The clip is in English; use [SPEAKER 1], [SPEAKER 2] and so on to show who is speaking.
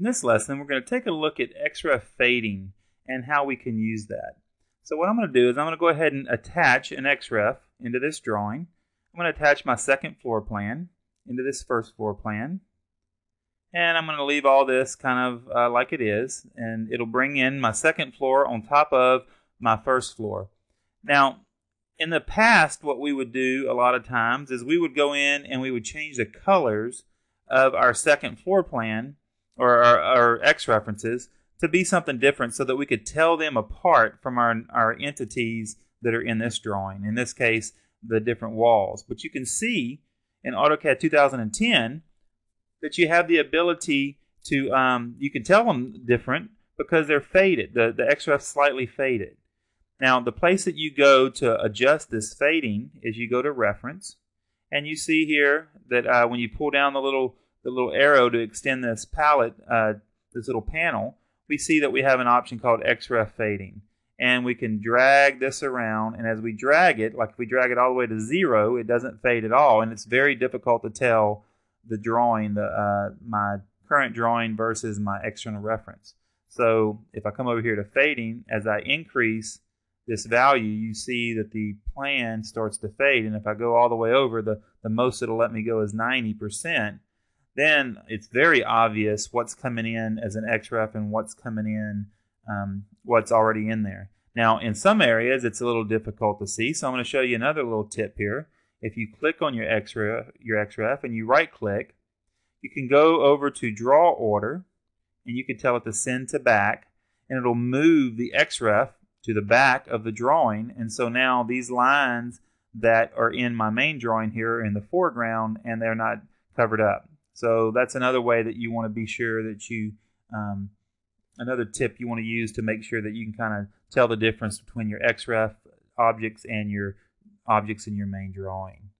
[SPEAKER 1] In this lesson, we're going to take a look at XREF fading and how we can use that. So what I'm going to do is I'm going to go ahead and attach an XREF into this drawing. I'm going to attach my second floor plan into this first floor plan. And I'm going to leave all this kind of uh, like it is. And it'll bring in my second floor on top of my first floor. Now, in the past, what we would do a lot of times is we would go in and we would change the colors of our second floor plan or our, our X references to be something different so that we could tell them apart from our, our entities that are in this drawing. In this case, the different walls. But you can see in AutoCAD 2010 that you have the ability to, um, you can tell them different because they're faded. The, the XREF slightly faded. Now, the place that you go to adjust this fading is you go to Reference, and you see here that uh, when you pull down the little the little arrow to extend this palette, uh, this little panel, we see that we have an option called XREF fading. And we can drag this around, and as we drag it, like if we drag it all the way to zero, it doesn't fade at all, and it's very difficult to tell the drawing, the uh, my current drawing versus my external reference. So if I come over here to fading, as I increase this value, you see that the plan starts to fade. And if I go all the way over, the, the most it'll let me go is 90%. Then it's very obvious what's coming in as an XREF and what's coming in, um, what's already in there. Now, in some areas, it's a little difficult to see. So I'm going to show you another little tip here. If you click on your XREF, your XREF and you right click, you can go over to draw order and you can tell it to send to back and it'll move the XREF to the back of the drawing. And so now these lines that are in my main drawing here are in the foreground and they're not covered up. So that's another way that you want to be sure that you, um, another tip you want to use to make sure that you can kind of tell the difference between your XREF objects and your objects in your main drawing.